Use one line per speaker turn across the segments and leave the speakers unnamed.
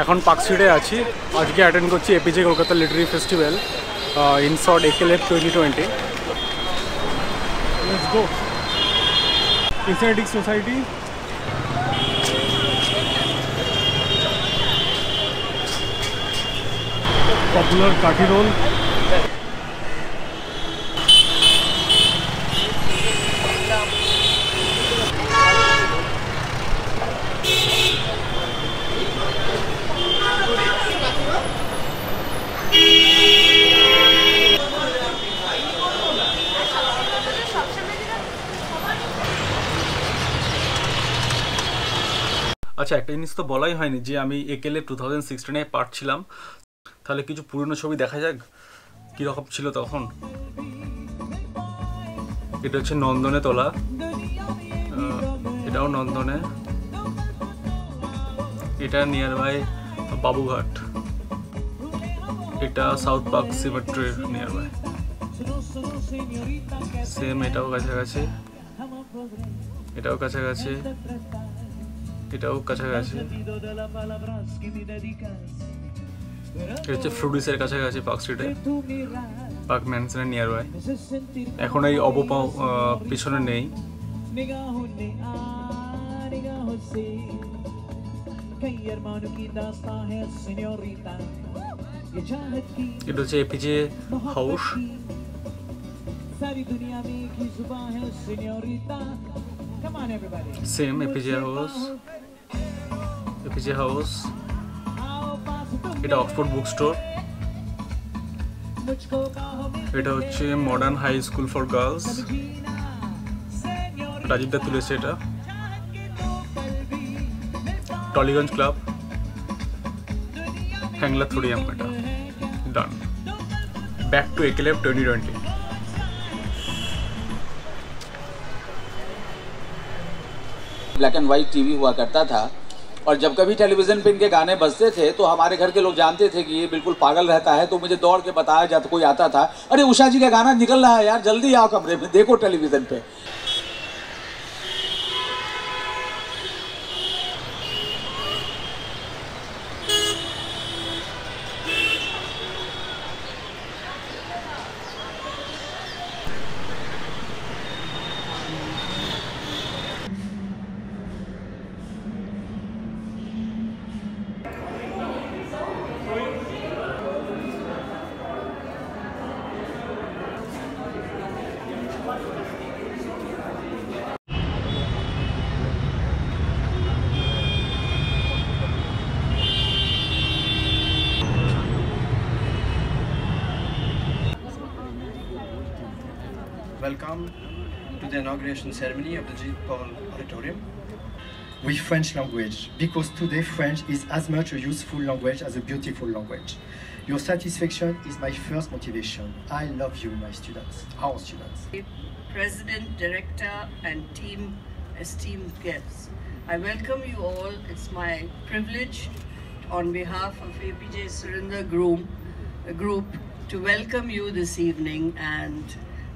এখন পার্কস্ট্রিটে আছি। আজকে অ্যাটেন্ড করছি APJ Kolkata literary festival in short AKLF twenty twenty go society popular kathi roll আচ্ছা একটা জিনিস তো বলাই হয়নি যে আমি একেলে টু থাউজেন্ড সিক্সটিনে পার্ট ছিলাম। তাহলে কিছু পুরনো ছবি দেখা যাক, কীরকম ছিল তখন? এটা হচ্ছে নন্দনে তোলা। এটাও নন্দনে। এটা নিয়ার বাই বাবুঘাট। এটা সাউথ পার্ক সিমেট্রির নিয়ার বাই সেম এটাও কাছাকাছি। এটাও কাছাকাছি। এটাও কাছাকাছি। এটা হচ্ছে ফ্রুডিসের কাছাকাছি পার্ক স্ট্রিটে পার্ক ম্যানসনের নিয়ার বাই এখন এই অবপা পিছনে নেই। এটা হচ্ছে
APJ house same APJ
house APJ house
आओ पास तुम
এটা অক্সফোর্ড বুক স্টোর
मुझको बाहों में
এটা হচ্ছে modern high school for girls
जीना सिन्योरिता
রাজীবদা তুলেছে এটা টলিগঞ্জ ক্লাব হ্যাংলা থোড়িয়াম এটা ডান back to একেলেভ twenty twenty
black and white TV हुआ करता था और जब कभी टेलीविज़न पे इनके गाने बजते थे तो हमारे घर के लोग जानते थे कि ये बिल्कुल पागल रहता है तो मुझे दौड़ के बताया जाता कोई आता था, अरे, उषा जी का गाना निकल रहा है यार, जल्दी आओ कमरे में, देखो टेलीविज़न पे।
Welcome to the inauguration ceremony of the Jean Paul Auditorium with French language because today French is as much a useful language as a beautiful language. Your satisfaction is my first motivation. I love you, my students, our students.
President, Director, and team, esteemed guests. I welcome you all. It's my privilege on behalf of APJ Surinder Groom, Group to welcome you this evening and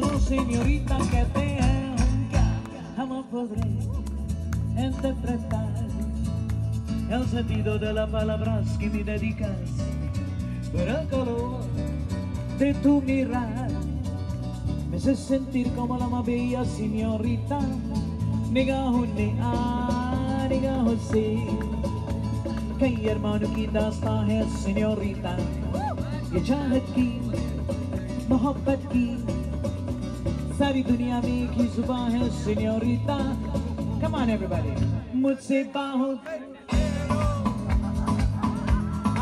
solo señorita que te nunca jamás podré interpretar el sentido de las palabras que me dedicas, pero el color de tu mirar me hace sentir como la más bella señorita, nega junea, nega josé, que hermano quintas tajes señorita, y ya aquí, mohabbat की सारी दुनिया में एक ही ज़ुबान है सिन्योरिता come on everybody मुझसे बाहों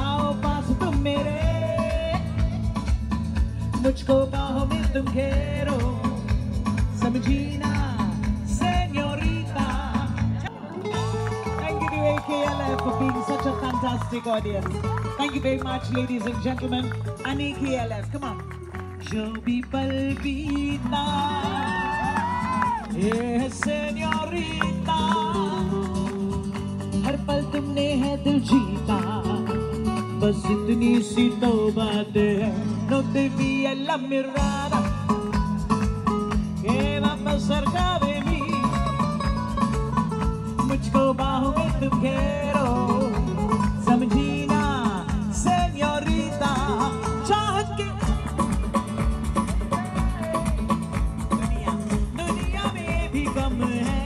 आओ पास तुम मेरे मुझको बाहों में तुम घेरो such a fantastic audience. Thank you very much, ladies and gentlemen. And AKLF, come on. जो भी पल बीता ये señorita हर पल तुमने है दिल जीता। बस इतनी सी तो बात है mirada que va a pasar de mí मुझको बाहों में तुम घेरो। गम है।